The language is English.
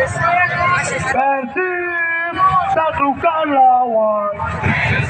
Persib satukan lawan